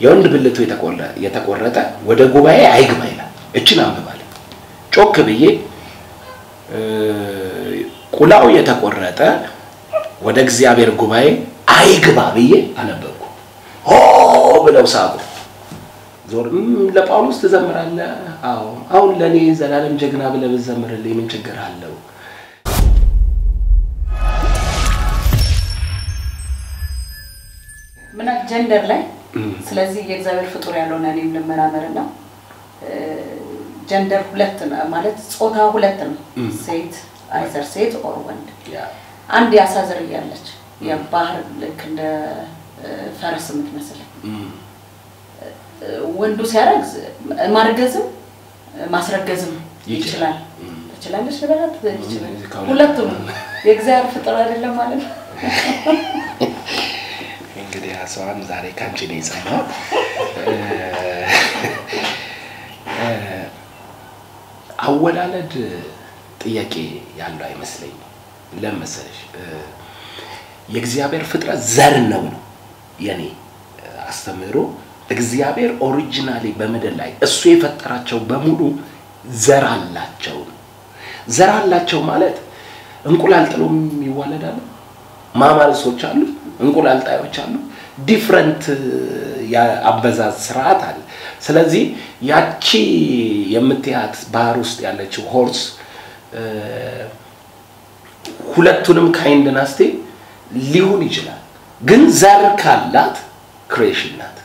የወንድ ብልቱ የተቆረጠ ወደ ጉባኤ አይግባ ይላል። እችን አንብባለን። ጮክ ብዬ ቁላው የተቆረጠ ወደ እግዚአብሔር ጉባኤ አይግባ ብዬ አነበብኩ። ሆ ብለው ሳቁ። ዞር ለጳውሎስ ትዘምራለህ? አዎ። አሁን ለእኔ ዘላለም ጀግና ብለህ ብትዘምርልኝ ምን ችግር አለው? ምን gender ላይ ስለዚህ የእግዚአብሔር ፍጡር ያለውን እኔም ልመራመርና gender ሁለት ነው ማለት ጾታ ሁለት ነው። ሴት either ሴት or ወንድ። አንድ የአሳ ዝርያ አለች። የባህር ልክ እንደ ፈረስ የምትመስል። ወንዱ ሲያረግዝ ማርገዝም ማስረገዝም ይችላል። ትችላለች ልበላት? ይችላል። ሁለቱም የእግዚአብሔር ፍጡር አይደለም ማለት ነው። እንግዲህ አሰዋን ዛሬ ካንቺ ነው የሰማሁት። አወላለድ ጥያቄ ያለው አይመስለኝም። ለምን? የእግዚአብሔር ፍጥረት ዘር ነው ነው የኔ አስተምህሮ። እግዚአብሔር originally በምድር ላይ እሱ የፈጠራቸው በሙሉ ዘር አላቸው ነው። ዘር አላቸው ማለት እንቁላል ጥሎም ይዋለዳሉ። mammals ኦች አሉ፣ እንቁላል ጣዮች አሉ። different የአበዛዝ ስርዓት አለ። ስለዚህ ያቺ የምትያት ባህር ውስጥ ያለችው horse ሁለቱንም kind ናስቴ ሊሆን ይችላል። ግን ዘር ካላት creation ናት።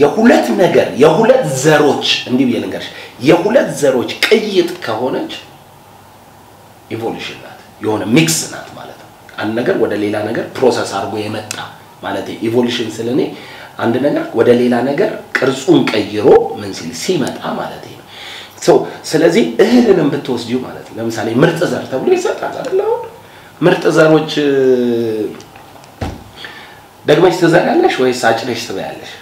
የሁለት ነገር የሁለት ዘሮች እንዲህ ብዬ ልንገርሽ፣ የሁለት ዘሮች ቅይጥ ከሆነች evolution ናት፣ የሆነ mix ናት ማለት ነው። አንድ ነገር ወደ ሌላ ነገር process አድርጎ የመጣ ማለት evolution ስል እኔ አንድ ነገር ወደ ሌላ ነገር ቅርጹን ቀይሮ ምን ሲል ሲመጣ ማለት ነው። ሰው ስለዚህ እህልንም ብትወስጂው ማለት ነው። ለምሳሌ ምርጥ ዘር ተብሎ ይሰጣል አይደል? አሁን ምርጥ ዘሮች ደግመሽ ትዘሪያለሽ ወይስ አጭደሽ ትበያለሽ?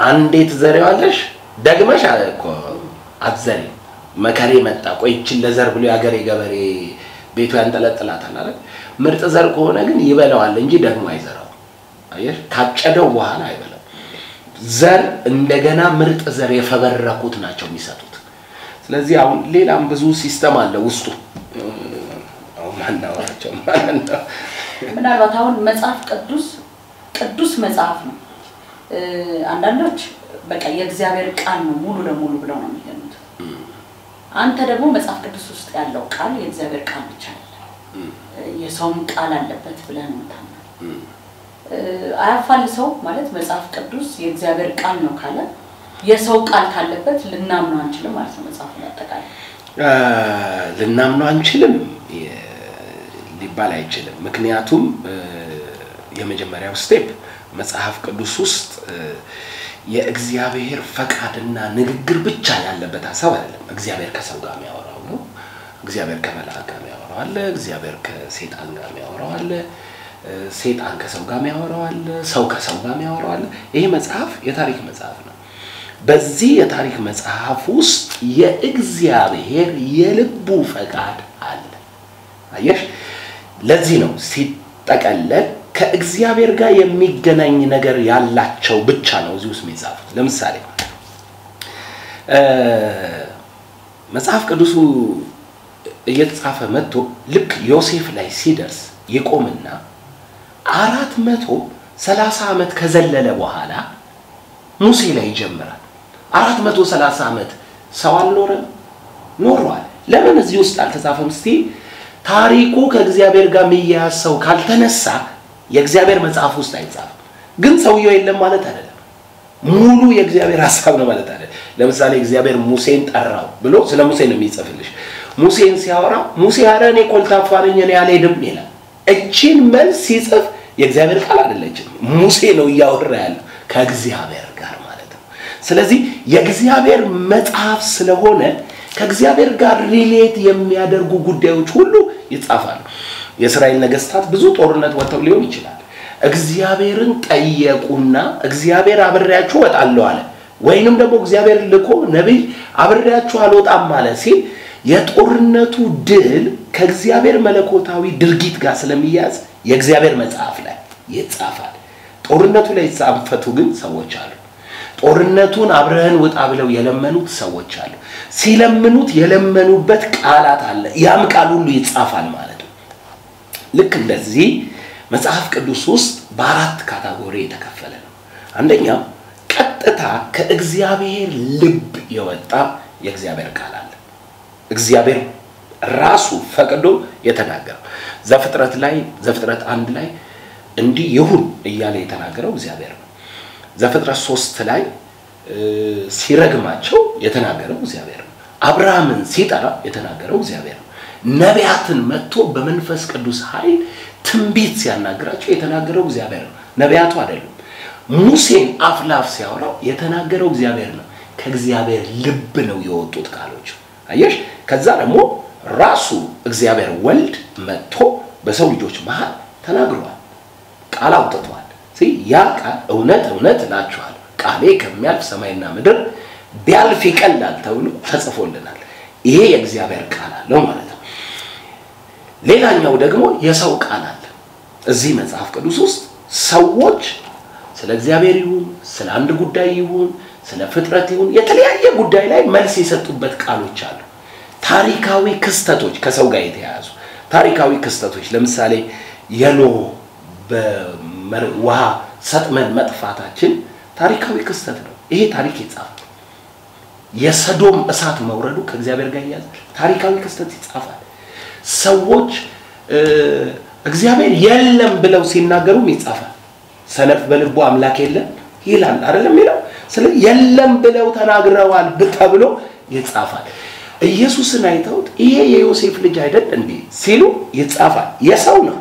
አንዴ ትዘሪዋለሽ፣ ደግመሽ እኮ አትዘሪ። መከሬ መጣ ቆይ ይችን ለዘር ብሎ የሀገሬ ገበሬ ቤቱ ያንጠለጥላታል አይደል? ምርጥ ዘር ከሆነ ግን ይበላዋል እንጂ ደግሞ አይዘራው። አየሽ፣ ካጨደው በኋላ አይበላው። ዘር እንደገና ምርጥ ዘር የፈበረኩት ናቸው የሚሰጡት። ስለዚህ አሁን ሌላም ብዙ system አለ ውስጡ። ማናወራቸው ምናልባት አሁን መጽሐፍ ቅዱስ ቅዱስ መጽሐፍ ነው። አንዳንዶች በቃ የእግዚአብሔር ቃል ነው ሙሉ ለሙሉ ብለው ነው አንተ ደግሞ መጽሐፍ ቅዱስ ውስጥ ያለው ቃል የእግዚአብሔር ቃል ብቻ የሰውም ቃል አለበት ብለህ ነው የምታምነው። አያፋልሰው ማለት መጽሐፍ ቅዱስ የእግዚአብሔር ቃል ነው ካለ የሰው ቃል ካለበት ልናምነው አንችልም ማለት ነው። መጽሐፉ አጠቃላይ ልናምነው አንችልም ሊባል አይችልም። ምክንያቱም የመጀመሪያው step መጽሐፍ ቅዱስ ውስጥ የእግዚአብሔር ፈቃድና ንግግር ብቻ ያለበት ሀሳብ አይደለም። እግዚአብሔር ከሰው ጋር የሚያወራው ነው። እግዚአብሔር ከመልአክ ጋር የሚያወራው አለ። እግዚአብሔር ከሴጣን ጋር የሚያወራው አለ። ሴጣን ከሰው ጋር የሚያወራው አለ። ሰው ከሰው ጋር የሚያወራው አለ። ይሄ መጽሐፍ የታሪክ መጽሐፍ ነው። በዚህ የታሪክ መጽሐፍ ውስጥ የእግዚአብሔር የልቡ ፈቃድ አለ። አየሽ፣ ለዚህ ነው ሲጠቀለል ከእግዚአብሔር ጋር የሚገናኝ ነገር ያላቸው ብቻ ነው እዚህ ውስጥ የሚጻፉት። ለምሳሌ መጽሐፍ ቅዱሱ እየተጻፈ መጥቶ ልክ ዮሴፍ ላይ ሲደርስ ይቆምና አራት መቶ ሰላሳ ዓመት ከዘለለ በኋላ ሙሴ ላይ ይጀምራል። አራት መቶ ሰላሳ ዓመት ሰው አልኖረም? ኖሯል። ለምን እዚህ ውስጥ አልተጻፈም? እስቲ ታሪኩ ከእግዚአብሔር ጋር የሚያያዝ ሰው ካልተነሳ የእግዚአብሔር መጽሐፍ ውስጥ አይጻፍም። ግን ሰውየው የለም ማለት አይደለም። ሙሉ የእግዚአብሔር ሀሳብ ነው ማለት አይደለም። ለምሳሌ እግዚአብሔር ሙሴን ጠራው ብሎ ስለ ሙሴ ነው የሚጽፍልሽ። ሙሴን ሲያወራ ሙሴ ኧረ እኔ ኮልታፋ ነኝ እኔ አልሄድም ይላል። እቺን መልስ ሲጽፍ የእግዚአብሔር ቃል አይደለችም፣ ሙሴ ነው እያወራ ያለው ከእግዚአብሔር ጋር ማለት ነው። ስለዚህ የእግዚአብሔር መጽሐፍ ስለሆነ ከእግዚአብሔር ጋር ሪሌት የሚያደርጉ ጉዳዮች ሁሉ ይጻፋሉ። የእስራኤል ነገስታት ብዙ ጦርነት ወጥተው ሊሆን ይችላል። እግዚአብሔርን ጠየቁና እግዚአብሔር አብሬያችሁ እወጣለሁ አለ። ወይንም ደግሞ እግዚአብሔር ልኮ ነቢይ አብሬያችሁ አልወጣም አለ ሲል የጦርነቱ ድል ከእግዚአብሔር መለኮታዊ ድርጊት ጋር ስለሚያዝ የእግዚአብሔር መጽሐፍ ላይ ይጻፋል። ጦርነቱ ላይ የተጻፈቱ ግን ሰዎች አሉ። ጦርነቱን አብረህን ውጣ ብለው የለመኑት ሰዎች አሉ። ሲለምኑት የለመኑበት ቃላት አለ። ያም ቃል ሁሉ ይጻፋል ማለት ልክ እንደዚህ መጽሐፍ ቅዱስ ውስጥ በአራት ካታጎሪ የተከፈለ ነው። አንደኛው ቀጥታ ከእግዚአብሔር ልብ የወጣ የእግዚአብሔር ቃል አለ። እግዚአብሔር ራሱ ፈቅዶ የተናገረው ዘፍጥረት ላይ ዘፍጥረት አንድ ላይ እንዲህ ይሁን እያለ የተናገረው እግዚአብሔር ነው። ዘፍጥረት ሶስት ላይ ሲረግማቸው የተናገረው እግዚአብሔር ነው። አብርሃምን ሲጠራ የተናገረው እግዚአብሔር ነቢያትን መጥቶ በመንፈስ ቅዱስ ኃይል ትንቢት ሲያናግራቸው የተናገረው እግዚአብሔር ነው። ነቢያቱ አይደሉም። ሙሴን አፍ ለአፍ ሲያወራው የተናገረው እግዚአብሔር ነው። ከእግዚአብሔር ልብ ነው የወጡት ቃሎች። አየሽ። ከዛ ደግሞ ራሱ እግዚአብሔር ወልድ መጥቶ በሰው ልጆች መሃል ተናግሯል፣ ቃል አውጥቷል። ያ ቃል እውነት እውነት እላችኋለሁ ቃሌ ከሚያልፍ ሰማይና ምድር ቢያልፍ ይቀላል ተብሎ ተጽፎልናል። ይሄ የእግዚአብሔር ቃል አለው ማለት ነው። ሌላኛው ደግሞ የሰው ቃል አለ። እዚህ መጽሐፍ ቅዱስ ውስጥ ሰዎች ስለ እግዚአብሔር ይሁን ስለ አንድ ጉዳይ ይሁን ስለ ፍጥረት ይሁን የተለያየ ጉዳይ ላይ መልስ የሰጡበት ቃሎች አሉ። ታሪካዊ ክስተቶች ከሰው ጋር የተያያዙ ታሪካዊ ክስተቶች ለምሳሌ የኖህ በውሃ ሰጥመን መጥፋታችን ታሪካዊ ክስተት ነው። ይሄ ታሪክ ይጻፋል። የሰዶም እሳት መውረዱ ከእግዚአብሔር ጋር ይያዛል። ታሪካዊ ክስተት ይጻፋል። ሰዎች እግዚአብሔር የለም ብለው ሲናገሩም ይጻፋል። ሰነፍ በልቡ አምላክ የለም ይላል አይደለም የሚለው። ስለዚህ የለም ብለው ተናግረዋል ተብሎ ይጻፋል። ኢየሱስን አይተውት ይሄ የዮሴፍ ልጅ አይደል እንዴ ሲሉ ይጻፋል። የሰው ነው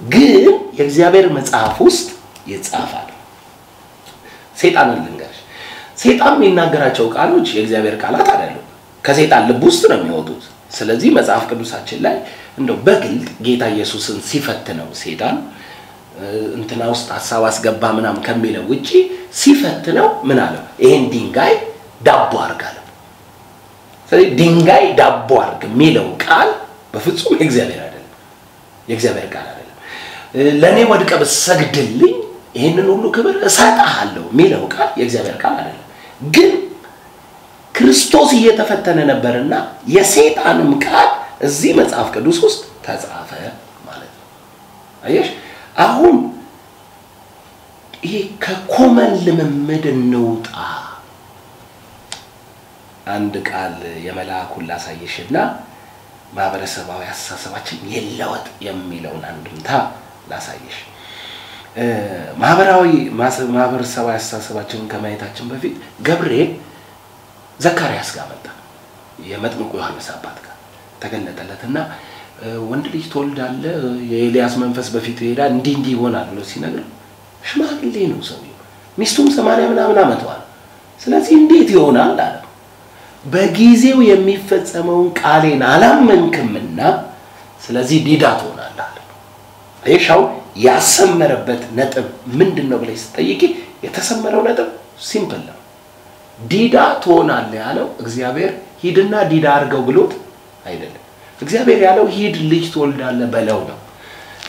ግን የእግዚአብሔር መጽሐፍ ውስጥ ይጻፋል። ሴጣንን ልንገርሽ፣ ሴጣን የሚናገራቸው ቃሎች የእግዚአብሔር ቃላት አይደሉም፣ ከሴጣን ልብ ውስጥ ነው የሚወጡት። ስለዚህ መጽሐፍ ቅዱሳችን ላይ እንደው በግልጥ ጌታ ኢየሱስን ሲፈትነው ሴጣን እንትና ውስጥ ሀሳብ አስገባ ምናምን ከሚለው ውጪ ሲፈትነው ምን አለው? ይሄን ድንጋይ ዳቦ አርግ አለው። ስለዚህ ድንጋይ ዳቦ አርግ የሚለው ቃል በፍጹም የእግዚአብሔር አይደለም፣ የእግዚአብሔር ቃል አይደለም። ለእኔ ወድቀ ብትሰግድልኝ ይህንን ሁሉ ክብር እሰጥሃለሁ የሚለው ቃል የእግዚአብሔር ቃል አይደለም። ግን ክርስቶስ እየተፈተነ ነበርና የሴጣንም ቃል እዚህ መጽሐፍ ቅዱስ ውስጥ ተጻፈ ማለት ነው። አየሽ፣ አሁን ይሄ ከኮመን ልምምድ እንውጣ። አንድ ቃል የመልአኩን ላሳየሽና ማህበረሰባዊ አስተሳሰባችን ይለወጥ የሚለውን አንድምታ ላሳየሽ። ማህበራዊ ማህበረሰባዊ አስተሳሰባችንን ከማየታችን በፊት ገብርኤል ዘካርያስ ጋር መጣ። የመጥምቁ ዮሐንስ አባት ጋር ተገለጠለትና ወንድ ልጅ ትወልዳለህ፣ የኤልያስ መንፈስ በፊት ይሄዳል፣ እንዲህ እንዲህ ይሆናል ብሎ ሲነግር ሽማግሌ ነው ሰውየው፣ ሚስቱም ሰማንያ ምናምን ነው። ስለዚህ እንዴት ይሆናል አለ። በጊዜው የሚፈጸመውን ቃሌን አላመንክምና ስለዚህ ዲዳ ትሆናለህ አለ። ይሻው ያሰመረበት ነጥብ ምንድን ነው ብለሽ ስትጠይቂ የተሰመረው ነጥብ simple ነው። ዲዳ ትሆናለህ ያለው እግዚአብሔር ሂድና ዲዳ አድርገው ብሎት አይደለም። እግዚአብሔር ያለው ሂድ ልጅ ትወልዳለህ በለው ነው።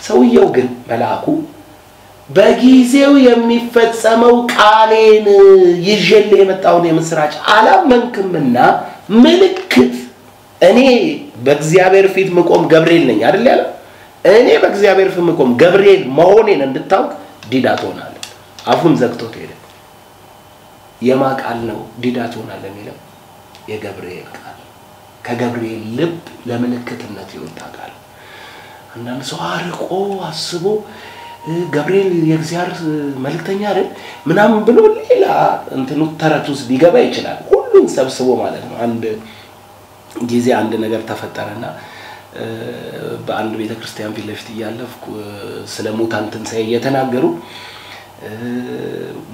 ሰውየው ግን መልአኩ በጊዜው የሚፈጸመው ቃሌን ይዤልህ የመጣውን የምስራች አላመንክምና ምልክት እኔ በእግዚአብሔር ፊት ምቆም ገብርኤል ነኝ አይደል ያለው። እኔ በእግዚአብሔር ፊት ምቆም ገብርኤል መሆኔን እንድታውቅ ዲዳ ትሆናለህ። አፉን ዘግቶት ሄደ። የማ ቃል ነው ዲዳ ትሆናለህ የሚለው? የገብርኤል ቃል ከገብርኤል ልብ ለምልክትነት የወጣ ቃል። አንዳንድ ሰው አርቆ አስቦ ገብርኤል የእግዚአብሔር መልእክተኛ አይደል ምናምን ብሎ ሌላ እንትኑ ተረት ውስጥ ሊገባ ይችላል። ሁሉን ሰብስቦ ማለት ነው። አንድ ጊዜ አንድ ነገር ተፈጠረና በአንድ ቤተ ክርስቲያን ፊት ለፊት እያለፍኩ ስለ ሙታን ትንሣኤ እየተናገሩ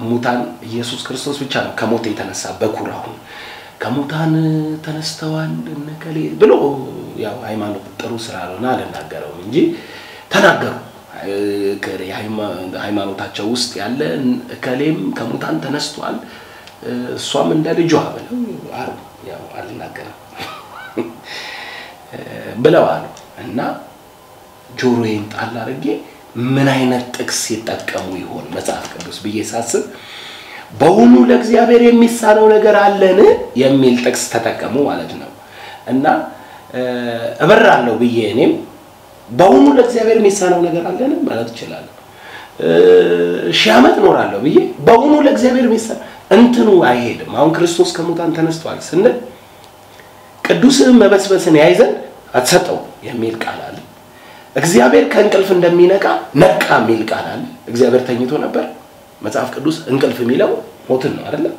ሙታን ኢየሱስ ክርስቶስ ብቻ ነው ከሞት የተነሳ በኩር አሁን ከሙታን ተነስተዋል እነከሌ ብሎ ያው ሃይማኖት ጥሩ ስላልሆነ አልናገረውም እንጂ ተናገሩ። ሃይማኖታቸው ውስጥ ያለ እከሌም ከሙታን ተነስቷል እሷም እንደ ልጇ ብለው አሉ። ያው አልናገርም አሉ እና ጆሮዬን ጣል አድርጌ ምን አይነት ጥቅስ ሲጠቀሙ ይሆን መጽሐፍ ቅዱስ ብዬ ሳስብ በውኑ ለእግዚአብሔር የሚሳነው ነገር አለን የሚል ጥቅስ ተጠቀሙ ማለት ነው። እና እበራለሁ ብዬ እኔም በውኑ ለእግዚአብሔር የሚሳነው ነገር አለን ማለት እችላለሁ። ሺህ ዓመት እኖራለሁ ብዬ በውኑ ለእግዚአብሔር የሚሳነው እንትኑ አይሄድም። አሁን ክርስቶስ ከሙታን ተነስቷል ስንል ቅዱስህን መበስበስን ያይ ዘንድ አትሰጠው የሚል ቃል አለ። እግዚአብሔር ከእንቅልፍ እንደሚነቃ ነቃ የሚል ቃል አለ። እግዚአብሔር ተኝቶ ነበር። መጽሐፍ ቅዱስ እንቅልፍ የሚለው ሞትን ነው አይደለም።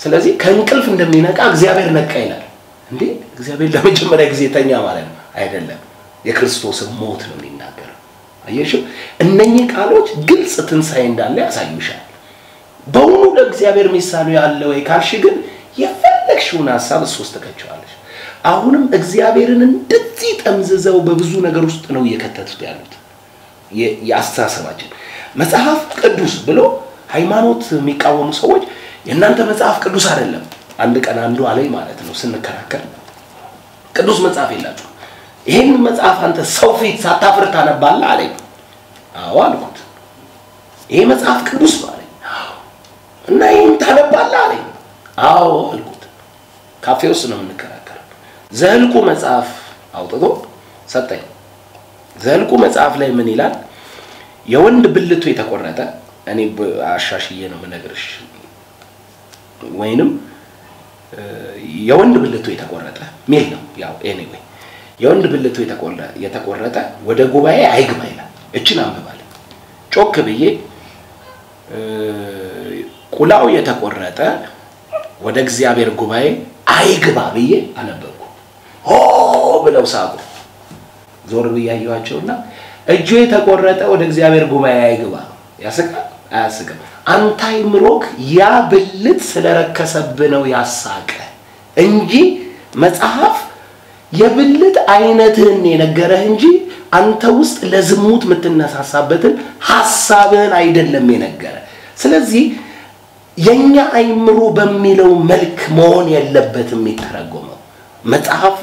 ስለዚህ ከእንቅልፍ እንደሚነቃ እግዚአብሔር ነቃ ይላል። እንዴ እግዚአብሔር ለመጀመሪያ ጊዜ ተኛ ማለት ነው አይደለም። የክርስቶስን ሞት ነው የሚናገረው። አየሽው? እነኚህ ቃሎች ግልጽ ትንሣኤ እንዳለ ያሳዩሻል። በውኑ ለእግዚአብሔር ሚሳኑ ያለ ወይ ካልሽ ግን የፈለግሽውን ሀሳብ እሱ ውስጥ አሁንም እግዚአብሔርን እንደዚህ ጠምዝዘው በብዙ ነገር ውስጥ ነው እየከተቱት ያሉት የአስተሳሰባችን መጽሐፍ ቅዱስ ብሎ ሃይማኖት የሚቃወሙ ሰዎች የእናንተ መጽሐፍ ቅዱስ አይደለም። አንድ ቀን አንዱ አለኝ ማለት ነው ስንከራከር፣ ቅዱስ መጽሐፍ የላችሁ ይህን መጽሐፍ አንተ ሰው ፊት ሳታፍር ታነባለህ አለኝ። አዎ አልኩት። ይሄ መጽሐፍ ቅዱስ ነው አለኝ። እና ይህን ታነባለህ አለኝ። አዎ አልኩት። ካፌ ውስጥ ነው የምንከራከር። ዘህልቁ መጽሐፍ አውጥቶ ሰጠኝ። ዘህልቁ መጽሐፍ ላይ ምን ይላል? የወንድ ብልቱ የተቆረጠ እኔ አሻሽዬ ነው የምነግርሽ፣ ወይንም የወንድ ብልቱ የተቆረጠ ሚል ነው። ያው anyway የወንድ ብልቱ የተቆረጠ ወደ ጉባኤ አይግባ ይላል። እችን አንብባል ጮክ ብዬ ቁላው የተቆረጠ ወደ እግዚአብሔር ጉባኤ አይግባ ብዬ አነበብኩ። ሆ ብለው ሳቁ። ዞር ብዬ አየኋቸውና እጁ የተቆረጠ ወደ እግዚአብሔር ጉባኤ አይግባ ያስቃል? አያስቅም? አንተ አይምሮክ ያ ብልት ስለረከሰብህ ነው ያሳቀ እንጂ መጽሐፍ የብልት አይነትህን የነገረህ እንጂ አንተ ውስጥ ለዝሙት የምትነሳሳበትን ሀሳብህን አይደለም የነገረ። ስለዚህ የኛ አይምሮ በሚለው መልክ መሆን የለበትም የሚተረጎመው። መጽሐፉ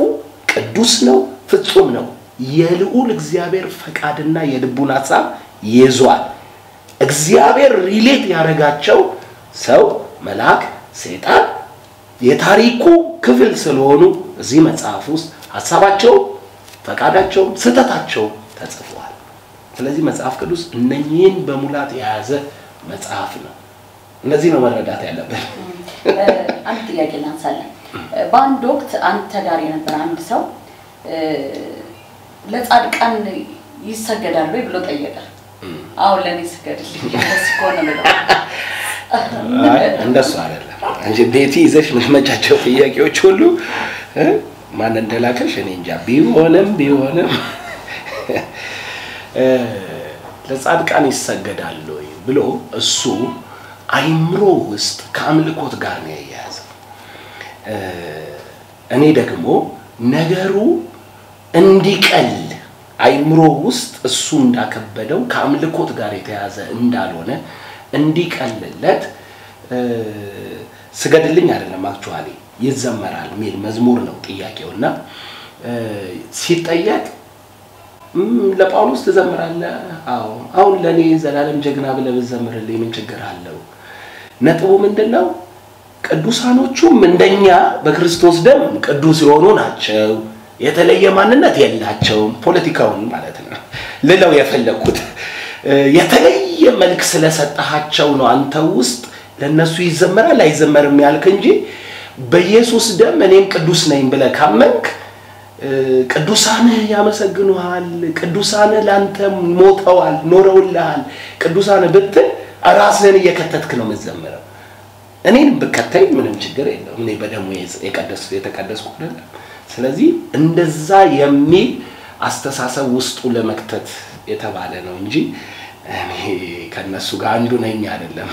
ቅዱስ ነው፣ ፍጹም ነው። የልዑል እግዚአብሔር ፈቃድና የልቡን ሀሳብ ይዟል። እግዚአብሔር ሪሌት ያደረጋቸው ሰው፣ መልአክ፣ ሴጣን የታሪኩ ክፍል ስለሆኑ እዚህ መጽሐፍ ውስጥ ሀሳባቸው፣ ፈቃዳቸው፣ ስህተታቸው ተጽፈዋል። ስለዚህ መጽሐፍ ቅዱስ እነኚህን በሙላት የያዘ መጽሐፍ ነው። እነዚህ ነው መረዳት ያለብን። አንድ ጥያቄ እናንሳለን። በአንድ ወቅት አንተ ጋር የነበረ አንድ ሰው ለጻድቃን ይሰገዳሉ ወይ ብሎ ጠየቀ። አሁን ለእኔ ስገድልኝ ከሆነ ብለው እንደሱ አይደለም እንጂ ቤቲ ይዘሽ የምትመጫቸው ጥያቄዎች ሁሉ ማን እንደላከሽ እኔ እንጃ። ቢሆንም ቢሆንም ለጻድቃን ይሰገዳል ወይ ብሎ እሱ አይምሮ ውስጥ ከአምልኮት ጋር ነው የያዘው። እኔ ደግሞ ነገሩ እንዲቀል አይምሮ ውስጥ እሱ እንዳከበደው ከአምልኮት ጋር የተያዘ እንዳልሆነ እንዲቀልለት ስገድልኝ አይደለም actually ይዘመራል የሚል መዝሙር ነው ጥያቄው እና ሲጠየቅ ለጳውሎስ ትዘምራለህ? አዎ። አሁን ለእኔ ዘላለም ጀግና ብለህ ብትዘምርልኝ ምን ችግር አለው? ነጥቡ ምንድን ነው? ቅዱሳኖቹም እንደኛ በክርስቶስ ደም ቅዱስ የሆኑ ናቸው። የተለየ ማንነት የላቸውም። ፖለቲካውን ማለት ነው ልለው የፈለግኩት የተለየ መልክ ስለሰጠሃቸው ነው አንተ ውስጥ ለእነሱ ይዘመራል አይዘመርም ያልክ እንጂ በኢየሱስ ደም እኔም ቅዱስ ነኝ ብለህ ካመንክ ቅዱሳንህ ያመሰግኑሃል፣ ቅዱሳንህ ለአንተ ሞተዋል፣ ኖረውልሃል። ቅዱሳንህ ብትል ራስህን እየከተትክ ነው የምትዘምረው። እኔን ብከተኝ ምንም ችግር የለውም። እኔ በደሙ የተቀደስኩ አይደለም። ስለዚህ እንደዛ የሚል አስተሳሰብ ውስጡ ለመክተት የተባለ ነው እንጂ እኔ ከነሱ ጋር አንዱ ነኝ አይደለም።